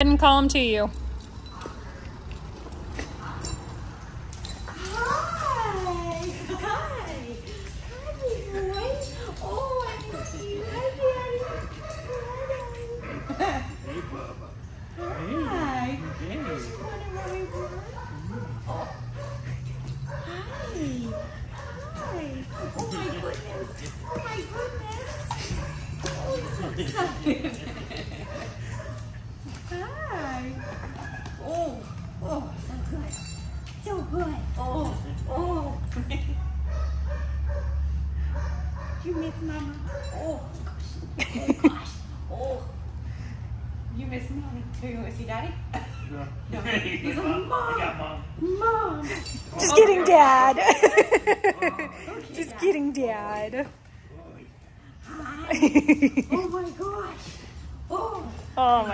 and call him to you. Hi. Hi. Hi, boy. Oh, I miss you. Hi, Daddy. Hi. Hi. Just wondering where we were. Oh. Hi. Hi. Oh, my goodness. Oh, my goodness. Oh, so excited. Hi. Oh, oh, so good. So good. Oh, oh. you miss mama? Oh, gosh. Oh, gosh. Oh. You miss mommy. Do you want to daddy? No. No. He's like, mom. got mom. Mom. Just kidding, Dad. Oh, Just kidding, Dad. Hi. Oh, my gosh. Oh. Oh my.